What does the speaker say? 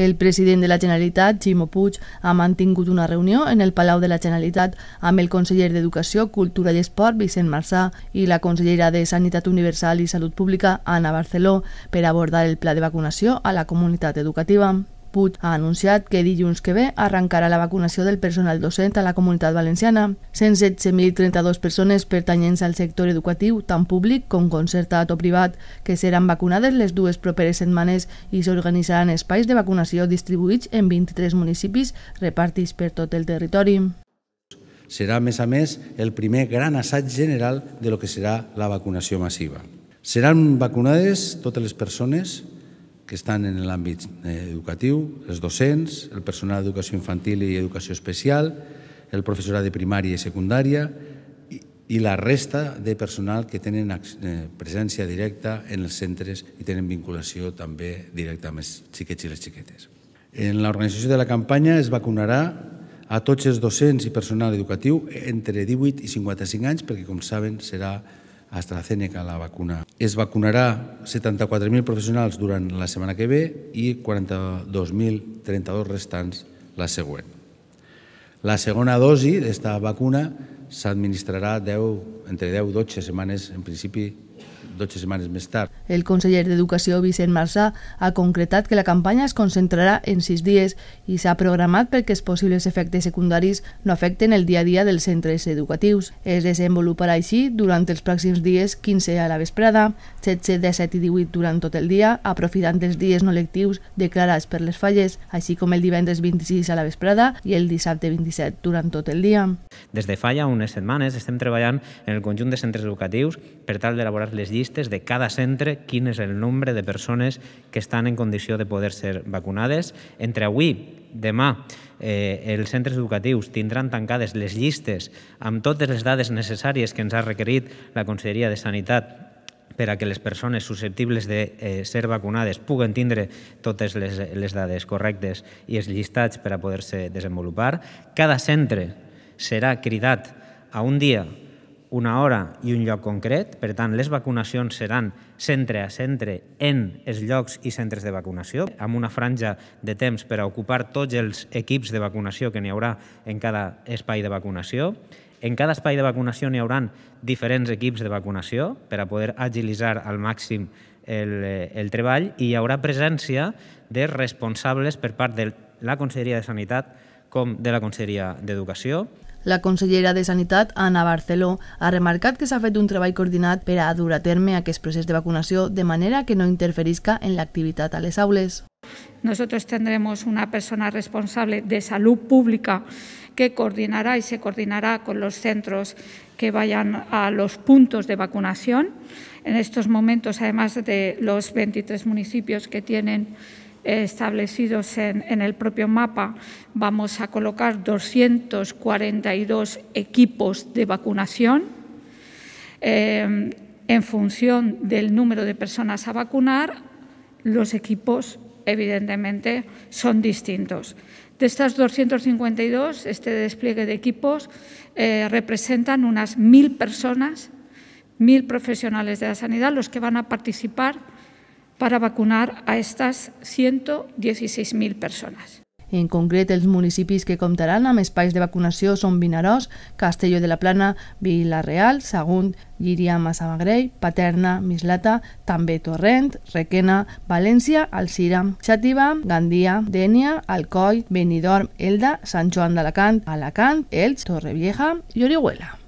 El president de la Generalitat, Ximo Puig, ha mantingut una reunió en el Palau de la Generalitat amb el conseller d'Educació, Cultura i Esport, Vicent Marçà, i la consellera de Sanitat Universal i Salut Pública, Anna Barceló, per abordar el pla de vacunació a la comunitat educativa. Puig ha anunciat que dilluns que ve arrencarà la vacunació del personal docent a la comunitat valenciana. 116.032 persones pertanyents al sector educatiu, tant públic com concertat o privat, que seran vacunades les dues properes setmanes i s'organitzaran espais de vacunació distribuïts en 23 municipis repartits per tot el territori. Serà, a més a més, el primer gran assaig general de lo que serà la vacunació massiva. Seran vacunades totes les persones que estan en l'àmbit eh, educatiu, els docents, el personal d'educació infantil i educació especial, el professorat de primària i secundària i, la resta de personal que tenen eh, presència directa en els centres i tenen vinculació també directa amb els xiquets i les xiquetes. En l'organització de la campanya es vacunarà a tots els docents i personal educatiu entre 18 i 55 anys, perquè, com saben, serà AstraZeneca, la vacuna. Es vacunarà 74.000 professionals durant la setmana que ve i 42.032 restants la següent. La segona dosi d'esta vacuna s'administrarà entre 10 i 12 setmanes, en principi 12 setmanes més tard. El conseller d'Educació, Vicent Marçà, ha concretat que la campanya es concentrarà en sis dies i s'ha programat perquè els possibles efectes secundaris no afecten el dia a dia dels centres educatius. Es desenvoluparà així durant els pròxims dies 15 a la vesprada, 16, 17 i 18 durant tot el dia, aprofitant els dies no lectius declarats per les falles, així com el divendres 26 a la vesprada i el dissabte 27 durant tot el dia. Des de fa ja unes setmanes estem treballant en el conjunt de centres educatius per tal d'elaborar les llistes de cada centre quin és el nombre de persones que estan en condició de poder ser vacunades. Entre avui, demà, eh, els centres educatius tindran tancades les llistes amb totes les dades necessàries que ens ha requerit la Conselleria de Sanitat per a que les persones susceptibles de eh, ser vacunades puguen tindre totes les, les dades correctes i els llistats per a poder-se desenvolupar. Cada centre serà cridat a un dia una hora i un lloc concret, per tant, les vacunacions seran centre a centre en els llocs i centres de vacunació, amb una franja de temps per a ocupar tots els equips de vacunació que n'hi haurà en cada espai de vacunació. En cada espai de vacunació n'hi haurà diferents equips de vacunació per a poder agilitzar al màxim el, el treball i hi haurà presència de responsables per part de la Conselleria de Sanitat com de la Conselleria d'Educació. La consellera de Sanitat, Anna Barceló, ha remarcat que s'ha fet un treball coordinat per a dur a terme aquest procés de vacunació de manera que no interferisca en l'activitat a les aules. Nosotros tendremos una persona responsable de salud pública que coordinará y se coordinará con los centros que vayan a los puntos de vacunación. En estos momentos, además de los 23 municipios que tienen establecidos en, el propio mapa, vamos a colocar 242 equipos de vacunación. Eh, en función del número de personas a vacunar, los equipos, evidentemente, son distintos. De estas 252, este despliegue de equipos eh, representan unas mil personas, mil profesionales de la sanidad, los que van a participar para vacunar a estas 116.000 persones. En concret, els municipis que comptaran amb espais de vacunació són Vinaròs, Castelló de la Plana, Vila-real, Sagunt, Llíria, Massamagrell, Paterna, Mislata, també Torrent, Requena, València, Alcira, Xàtiva, Gandia, Dènia, Alcoi, Benidorm, Elda, Sant Joan d'Alacant, Alacant, Elx, Torrevieja i Orihuela.